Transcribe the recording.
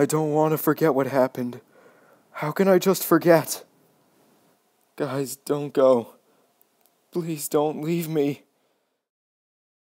I don't want to forget what happened. How can I just forget? Guys, don't go. Please don't leave me.